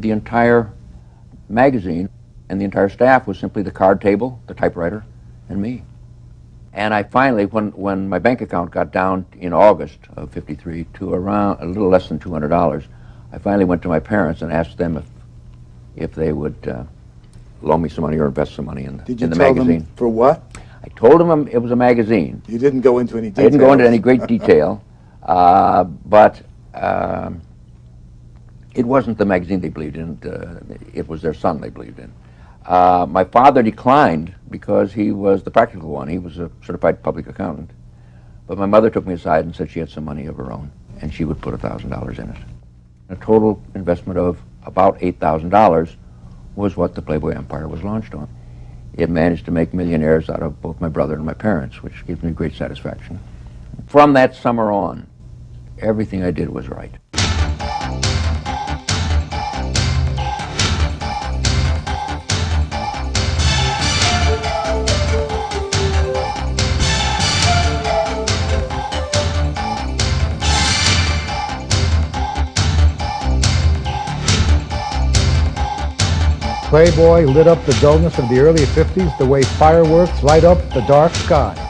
The entire magazine and the entire staff was simply the card table, the typewriter, and me. And I finally, when, when my bank account got down in August of 53 to around a little less than $200, I finally went to my parents and asked them if, if they would uh, loan me some money or invest some money in the, Did you in the tell magazine. them for what? I told them it was a magazine. You didn't go into any I didn't go into any great detail, uh, but um, it wasn't the magazine they believed in. Uh, it was their son they believed in. Uh, my father declined because he was the practical one. He was a certified public accountant. But my mother took me aside and said she had some money of her own, and she would put $1,000 in it. A total investment of about $8,000 was what the Playboy Empire was launched on. It managed to make millionaires out of both my brother and my parents, which gives me great satisfaction. From that summer on, everything I did was right. Playboy lit up the dullness of the early 50s the way fireworks light up the dark sky.